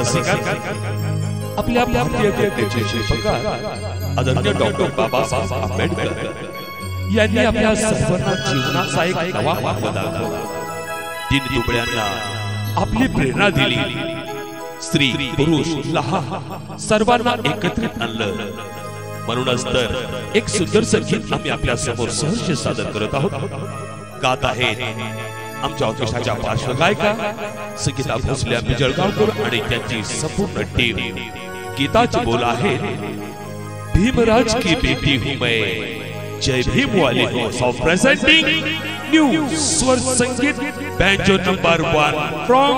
रसिकांनी आपल्या भारतीय घटनेचे शिल्पकार आदरणीय डॉक्टर बाबासाहेब आंबेडकर। यांनी आपल्या सर्वांना जीवनाचा एक नवा मार्ग दाखवला तीन दुबळ्यांना आपली प्रेरणा दिली. स्त्री पुरुष लहान सर्वांना एकत्रित आणलं. म्हणूनच तर एक सुंदर संगीत आम्ही आपल्या समोर सहर्ष सादर करत आहोत. गात आहेत आमच्या पार्श्वगायिका संगीता भोसले जळगावकर आणि त्यांची संपूर्ण टीम बोल आहे, भीमराज की बेटी हूँ मैं। जय भीम वाले हो। सॉ प्रेजेंटिंग न्यू स्वर संगीत बैंजो नंबर वन फ्रॉम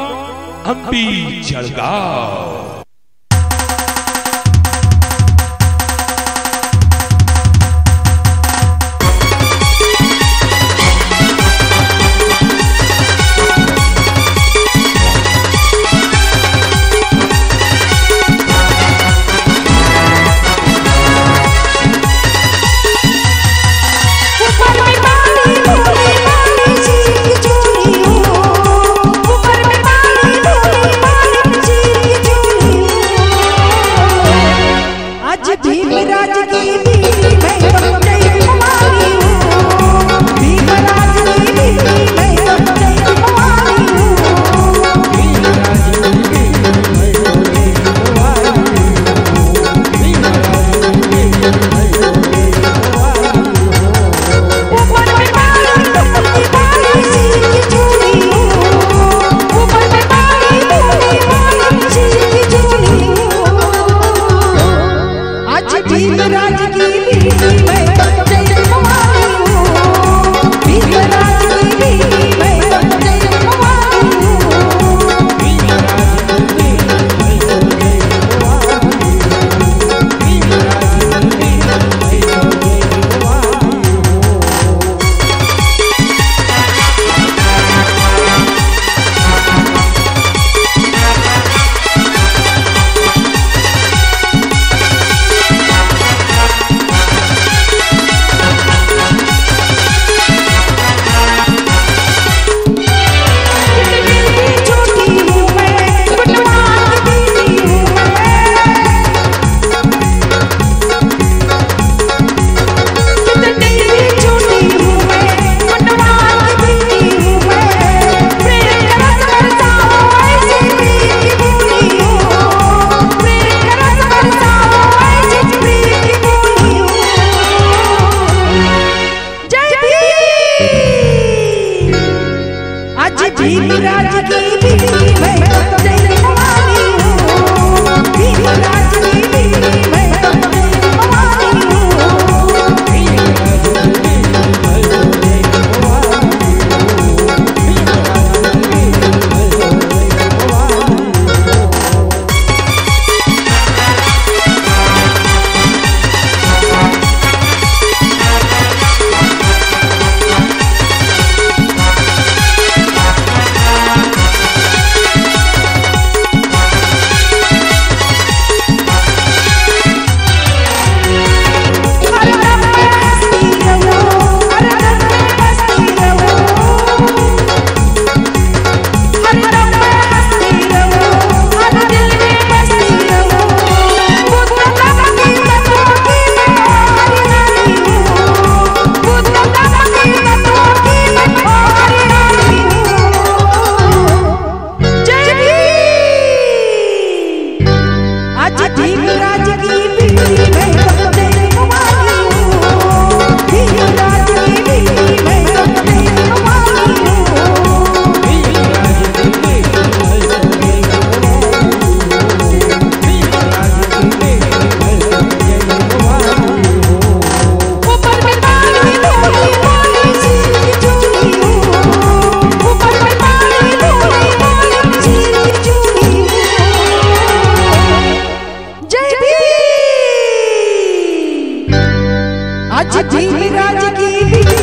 आज धीमराज की भी मैं तो तेरी दीवानी हूँ धीमराज अज धीराज की।